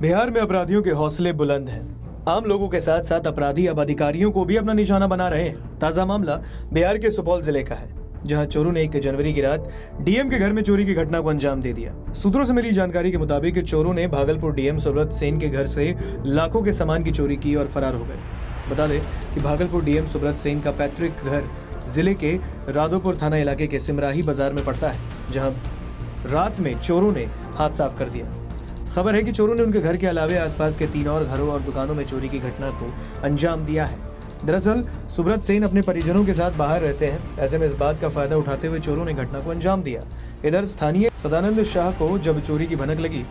बिहार में अपराधियों के हौसले बुलंद हैं। आम लोगों के साथ साथ अपराधी अब अधिकारियों को भी अपना निशाना बना रहे हैं। ताज़ा मामला बिहार के सुपौल ज़िले का है, जहाँ चोरों ने एक जनवरी की रात डीएम के घर में चोरी की घटना को अंजाम दे दिया। सूत्रों से मिली जानकारी के मुताबिक चोरों ने भागलपुर डीएम सुब्रत सेन के घर से लाखों के सामान की चोरी की और फरार हो गए। बता दें कि भागलपुर डीएम सुब्रत सेन का पैतृक घर ज़िले के राधोपुर थाना इलाके के सिमराही बाज़ार में पड़ता है, जहाँ रात में चोरों ने हाथ साफ़ कर दिया। खबर है कि चोरों ने उनके घर के अलावे आसपास के तीन और घरों और दुकानों में चोरी की घटना को अंजाम दिया है। दरअसल, सुब्रत सेन अपने परिजनों के साथ बाहर रहते हैं। ऐसे में इस बात का फ़ायदा उठाते हुए चोरों ने घटना को अंजाम दिया। इधर, स्थानीय सदानंद शाह को जब चोरी की भनक लगी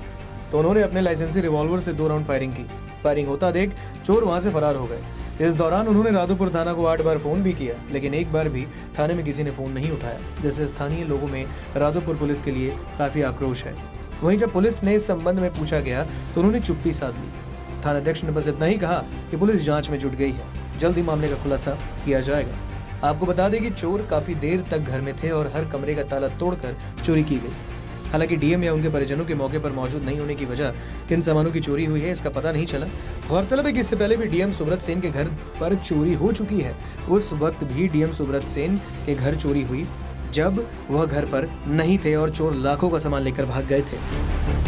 तो उन्होंने अपने लाइसेंसी रिवॉल्वर से दो राउंड फायरिंग की। फायरिंग होता देख, चोर वहाँ से फरार हो गए। इस दौरान उन्होंने राधोपुर थाना को आठ बार फ़ोन भी किया, लेकिन एक बार भी थाने में किसी ने फ़ोन नहीं उठाया, जिससे स्थानीय लोगों में राधोपुर पुलिस के लिए काफ़ी आक्रोश है। वहीं जब पुलिस ने इस संबंध में पूछा गया तो उन्होंने चुप्पी साध ली। थानाध्यक्ष ने बस इतना ही कहा कि पुलिस जाँच में जुट गई है। जल्द ही मामले का खुलासा किया जाएगा। आपको बता दें कि चोर काफ़ी देर तक घर में थे और हर कमरे का ताला तोड़कर चोरी की गई। हालाँकि डीएम या उनके परिजनों के मौके पर मौजूद नहीं होने की वजह किन सामानों की चोरी हुई है, इसका पता नहीं चला। गौरतलब है कि इससे पहले भी डीएम सुब्रत सेन के घर पर चोरी हो चुकी है। उस वक्त भी डीएम सुब्रत सेन के घर चोरी हुई। जब वह घर पर नहीं थे और चोर लाखों का सामान लेकर भाग गए थे।